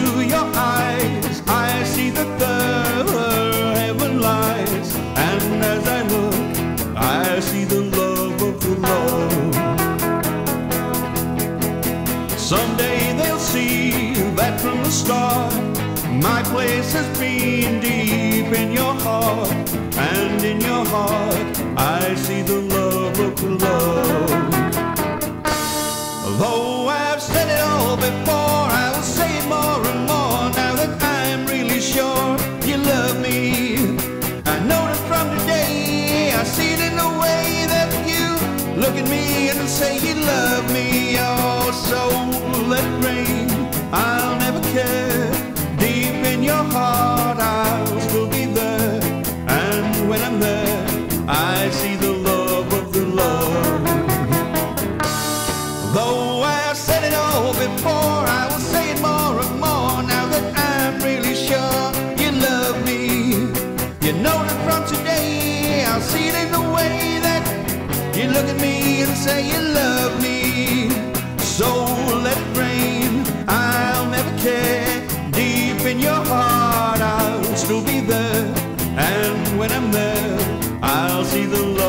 Through your eyes, I see that there heaven lies. And as I look, I see the love of the loved. Someday they'll see that from the start, my place has been deep in your heart. And in your heart, I see the love of the loved. Though I've said it all before more now that I'm really sure you love me. I know that from today I see it in the way that you look at me and say you love me. Oh, so let it rain. I'll never care. Deep in your heart, I'll still be there. And when I'm there, I see the Know that from today, I'll see it in the way that you look at me and say you love me. So let it rain, I'll never care. Deep in your heart, I'll still be there. And when I'm there, I'll see the